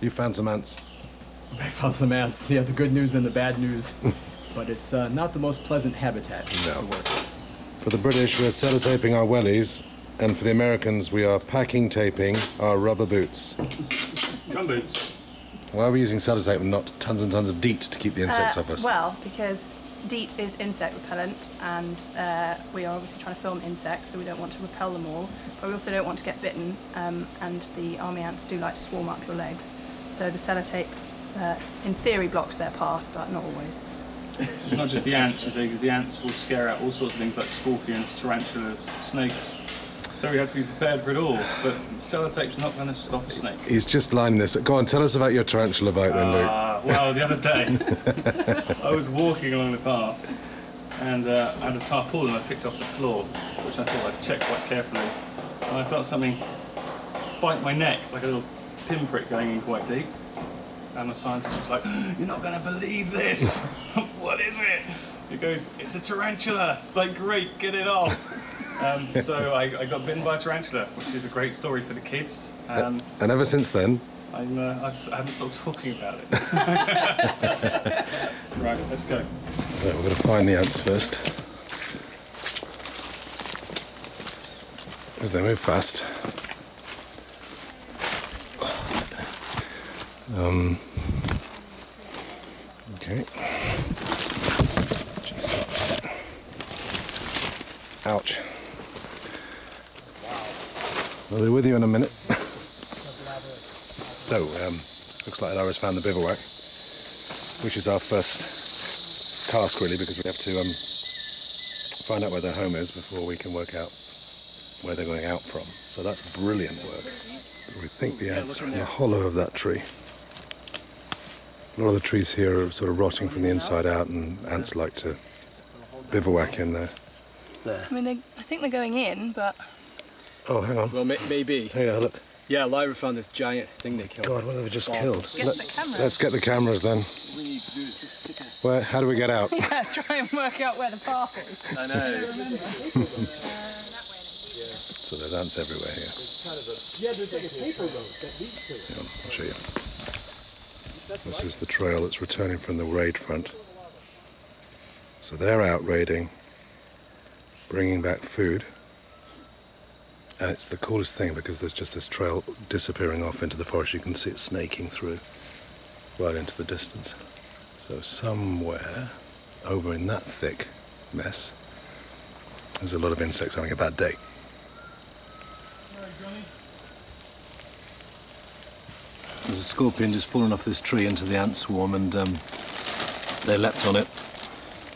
You found some ants. I found some ants. Yeah, the good news and the bad news. but it's uh, not the most pleasant habitat No. to work. For the British, we're sellotaping our wellies, and for the Americans, we are packing taping our rubber boots. Gumboots. Why are we using sellotape and not tons and tons of DEET to keep the insects Uh, off us? Well, because DEET is insect repellent, and uh, we are obviously trying to film insects, so we don't want to repel them all. But we also don't want to get bitten, um, and the army ants do like to swarm up your legs. So the sellotape, uh, in theory, blocks their path, but not always. It's not just the ants, you see, because the ants will scare out all sorts of things like scorpions, tarantulas, snakes. So we have to be prepared for it all. But sellotape's not going to stop a snake. He's just lining this. Go on, tell us about your tarantula bite then, Luke. Uh, well, the other day, I was walking along the path and uh, I had a tarpaulin I picked off the floor, which I thought I'd check quite carefully. And I felt something bite my neck, like a little pinprick going in quite deep. And the scientist was like, You're not going to believe this! what is it? He goes, It's a tarantula! It's like, Great, get it off! Um, so I, I got bitten by a tarantula, which is a great story for the kids. Um, And ever since then, I'm, uh, I, I haven't stopped talking about it. right, let's go. right, we're going to find the ants first. Because they move fast. Um, okay. Jesus. Ouch. I'll be with you in a minute. so, um, looks like Lara's found the bivouac, which is our first task really, because we have to um, find out where their home is before we can work out where they're going out from. So that's brilliant work. We think the ants are in the hollow of that tree. A lot of the trees here are sort of rotting from the inside out, and ants like to bivouac in there. I mean, they, I think they're going in, but Oh, hang on. Well, may- maybe. Hey, uh, look. Yeah, Lyra found this giant thing they killed. God, what have they just Awesome. killed? get Let- the camera. Let's get the cameras then. Where? How do we get out? yeah, try and work out where the path is. I know. So there's ants everywhere here. Yeah, I'll show you. This is the trail that's returning from the raid front. So they're out raiding, bringing back food. And it's the coolest thing because there's just this trail disappearing off into the forest. You can see it snaking through right into the distance. So somewhere over in that thick mess, there's a lot of insects having a bad day. There's a scorpion just fallen off this tree into the ant swarm and um, they leapt on it.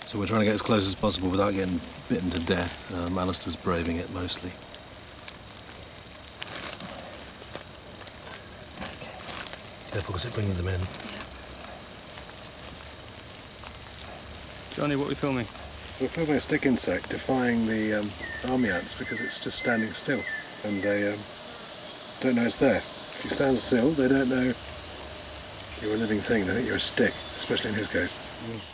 So we're trying to get as close as possible without getting bitten to death. Um, Alistair's braving it mostly. Careful because it brings them in. Johnny, what are we filming? We're filming a stick insect defying the um, army ants because it's just standing still and they um, don't know it's there. If you stand still, they don't know you're a living thing. They think you're a stick, especially in his case. Mm.